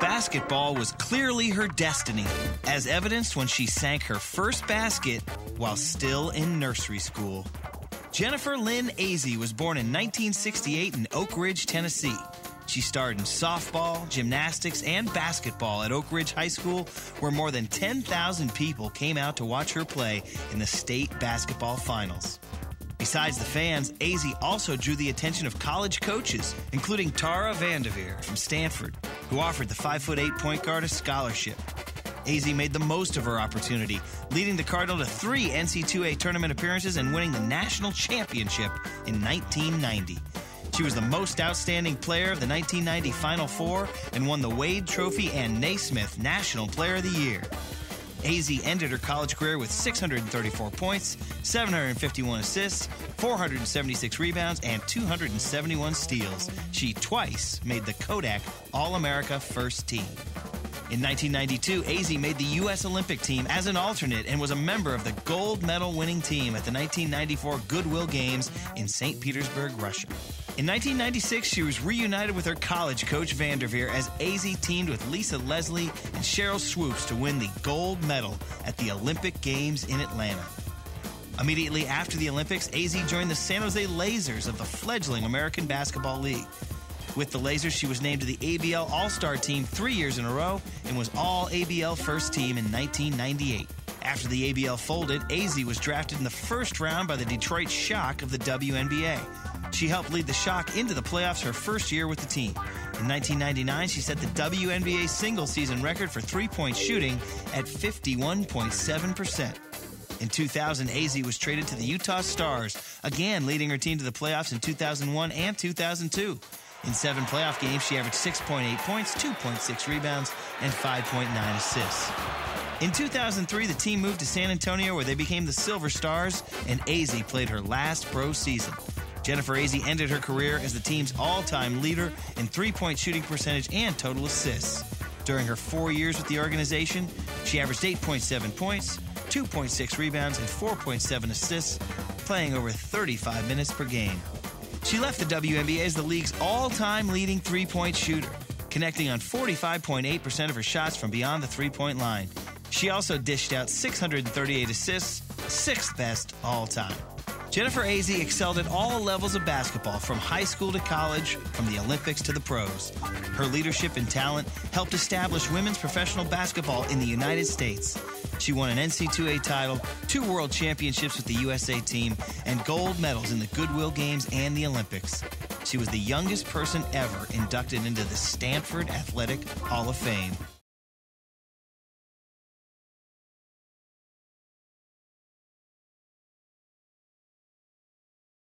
Basketball was clearly her destiny, as evidenced when she sank her first basket while still in nursery school. Jennifer Lynn Azzi was born in 1968 in Oak Ridge, Tennessee. She starred in softball, gymnastics, and basketball at Oak Ridge High School, where more than 10,000 people came out to watch her play in the state basketball finals. Besides the fans, Azzi also drew the attention of college coaches, including Tara Vanderveer from Stanford, who offered the 5'8 point guard a scholarship. Azzi made the most of her opportunity, leading the Cardinal to three NC2A tournament appearances and winning the national championship in 1990. She was the most outstanding player of the 1990 Final Four and won the Wade Trophy and Naismith National Player of the Year. Azzi ended her college career with 634 points, 751 assists, 476 rebounds, and 271 steals. She twice made the Kodak All America first team. In 1992, Azzi made the U.S. Olympic team as an alternate and was a member of the gold medal winning team at the 1994 Goodwill Games in St. Petersburg, Russia. In 1996, she was reunited with her college coach Vanderveer as Azzi teamed with Lisa Leslie and Sheryl Swoopes to win the gold medal at the Olympic Games in Atlanta. Immediately after the Olympics, Azzi joined the San Jose Lasers of the fledgling American Basketball League. With the Lasers, she was named to the ABL All Star team three years in a row and was All ABL First Team in 1998. After the ABL folded, Azzi was drafted in the first round by the Detroit Shock of the WNBA. She helped lead the Shock into the playoffs her first year with the team. In 1999, she set the WNBA single season record for three point shooting at 51.7%. In 2000, Azzi was traded to the Utah Starzz, again leading her team to the playoffs in 2001 and 2002. In seven playoff games, she averaged 6.8 points, 2.6 rebounds, and 5.9 assists. In 2003, the team moved to San Antonio where they became the Silver Stars, and Azzi played her last pro season. Jennifer Azzi ended her career as the team's all time leader in three point shooting percentage and total assists. During her four years with the organization, she averaged 8.7 points, 2.6 rebounds, and 4.7 assists, playing over 35 minutes per game. She left the WNBA as the league's all time leading three point shooter, connecting on 45.8% of her shots from beyond the three point line. She also dished out 638 assists, sixth best all time. Jennifer Azzi excelled at all levels of basketball, from high school to college, from the Olympics to the pros. Her leadership and talent helped establish women's professional basketball in the United States. She won an NC2A title, two world championships with the USA team, and gold medals in the Goodwill Games and the Olympics. She was the youngest person ever inducted into the Stanford Athletic Hall of Fame.